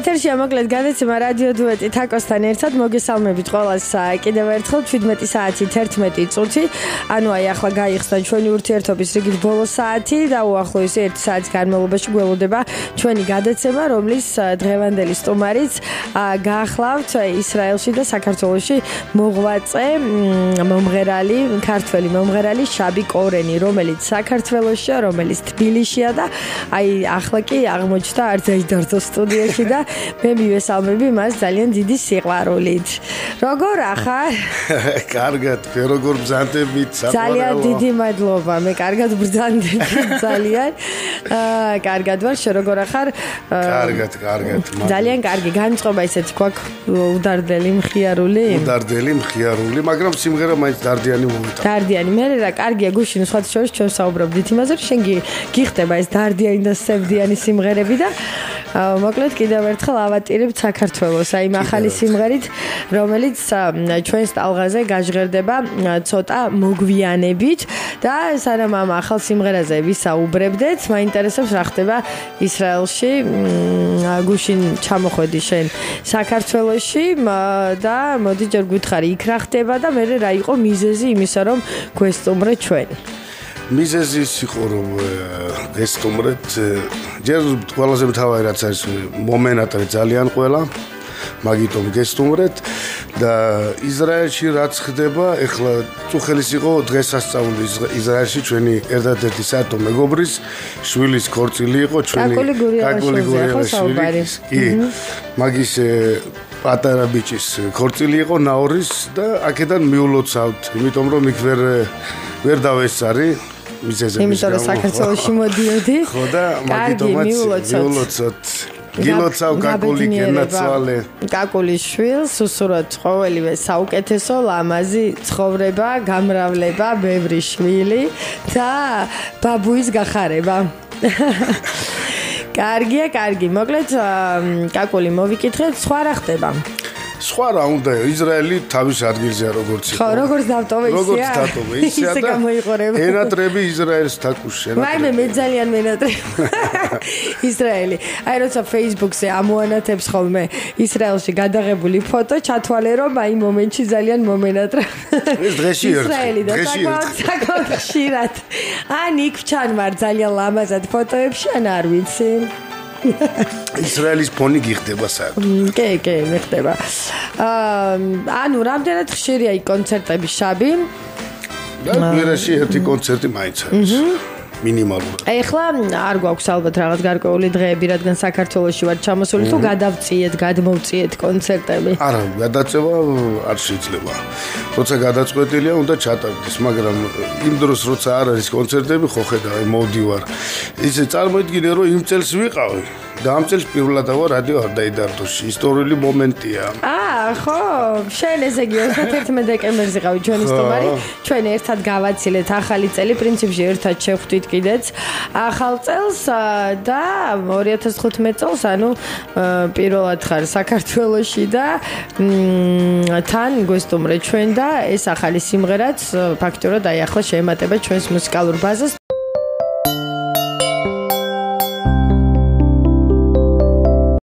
ეთერში ამოკლედ გადაცემა რადიო დუეტი თაკოსთან ერთად. მოგესალმებით ყველას კიდევ ერთხელ 17 საათი 11 წუთი. ანუ აი ახლა გაიხსნა ჩვენი ურთიერთობის რიგით ბოლო საათი და უახლოესი 1 საათის განმავლობაში გველოდება ჩვენი გადაცემა რომლის დღევანდელი სტუმარიც გაახლავთ ისრაელში და საქართველოში მოღვაწე მომღერალი ქართველი მომღერალი შაბი კორენი რომელიც საქართველოსია რომელიც თბილისშია და აი ახლა კი აღმოჩნდა არც აიდარდო სტუდიაში და მე მივესალმები მას ძალიან დიდი სიყვარულით. როგორ ახარ? კარგად, მე როგორ ბრძანდებით? ძალიან დიდი მადლობა. მე კარგად ბრძანდები ძალიან. აა კარგად ვარ, შე როგორ ახარ? კარგად, კარგად. ძალიან კარგი, განწყობა ისეთი გვაქვს უდარდელი, მხიარული. უდარდელი, მხიარული, მაგრამ სიმღერა მაინც დარდიანი მომიტა. დარდიანი, მე რა კარგია გუშინ სხვა შორის ჩვენ საუბრობდით იმაზე, რომ შენ გიხდება ეს დარდიანი და სევდიანი სიმღერები და მოკლედ კიდევ ერთხელ ავატირებ საქართველოს. აი ახალი სიმღერით რომელიც ჩვენს ტალღაზე გაჟღერდება ცოტა მოგვიანებით და სანამ ამ ახალ სიმღერაზე ვისაუბრებდეთ მაინტერესებს რა ხდება ისრაელში გუშინ ჩამოხვედი შენ საქართველოში და მოდი ჯერ გითხარი იქ რა ხდება და მე რა იყო მიზეზი იმისა რომ გვესტუმრე ჩვენი მიზეზი იყო რომ გესტუმრეთ ჯერ ყველაზე მთავარი რაც არის მომენატრე ძალიან ყველა მაგიტომ გესტუმრეთ და ისრაელში რაც ხდება ეხლა წუხელის იყო დღესასწაული ისრაელში ჩვენი ერთადერთი საერთო მეგობრის შვილის ქორწილი იყო ჩვენი კაკული გურიელი კი მაგის პატარა ბიჭის ქორწილი იყო ნაორის და აქედან მიულოცავთ იმიტომ რომ იქ ვერ ვერ დავესწარი მიზეზები. იმიტომ რომ საქართველოსში მოდიოდი. ხო და მაგიტომაც მიულოცოთ. გილოცავ კაკული გენაცვალე. კაკულის შვილს უსურვოთ ყოველივე საუკეთესო, ლამაზი ცხოვრება, გამრავლება, ბევრი შვილი და ბაბუის გახარება. კარგია, კარგი. მოკლედ კაკული მოვიკითხეთ, სხვა რა ხდება? სხვა რა უნდა ისრაელი თავის ადგილზეა როგორც იყო. ხო, როგორც დატოვე ისეა. როგორც დატოვე ისეა და ენატრები ისრაელს თაკუშე. მაიმე მე ძალიან მენატრე. ისრაელი. აი როცა Facebook-ზე ამოანათებს ხოლმე ისრაელში გადაღებული ფოტო, ჩათვალე რომ აი მომენტში ძალიან მომენატრა. ეს დღეში ერთი. ისრაელი და საკმაოდ ხშირად. ან იქ ჩან მარ ძალიან ლამაზად ფოტოებში ან არ ვიცი. ისრაელის ფონი გიხდება საერთოდ. კი, კი, მეხდება. ანუ რამდენად ხშირია იქ კონცერტები შაბი? და გვერდში ერთი კონცერტი მაინც არის. მინიმალურად. ეხლა არ გვაქვს ალბათ რაღაც გარკვეული დღეები, რადგან საქართველოსში ვარ ჩამოსული, თუ გადავწიეთ, გადმოვწიეთ კონცერტები. არა, გადაწევა არ შეიძლება. როცა გადაწყვეტილია, უნდა ჩატარდეს, მაგრამ იმ დროს როცა არ არის კონცერტები, ხო ხედავ, მოვდივარ. ისე წარმოიდგინე, რომ იმ წელს ვიყავი. და ამ წელს პირველად ავა რადიო არ დაიდარდოში ისტორიული მომენტია. აა, ხო, შენ ესე იგი 31 დეკემბერზე ყავი ჩვენი სტუმარი. ჩვენ ერთად გავაცილეთ ახალი წელი, პრინციპში ერთად შევხვდით კიდეც ახალ წელს და 2015 წელს, ანუ პირველად ხარ საქართველოში და თან გვესტუმრე ჩვენ და ეს ახალი სიმღერაც ფაქტურად აი ახლა შეემატება ჩვენს მუსიკალურ ბაზას